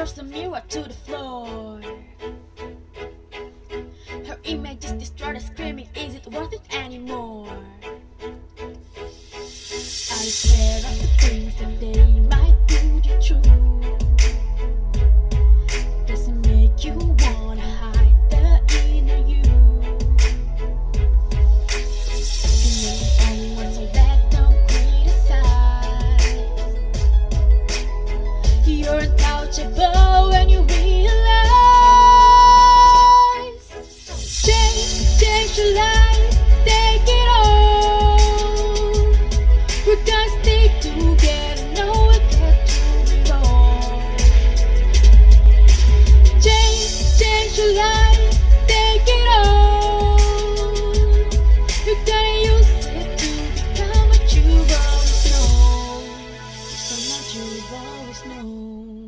throws the mirror to the floor. Her image is destroyed, screaming, is it worth it anymore? I swear of the things that they when you realize. Change, change your life, take it all. Change, change your life, take it all. You're gonna use it to become what you've always known. Become what you've always known.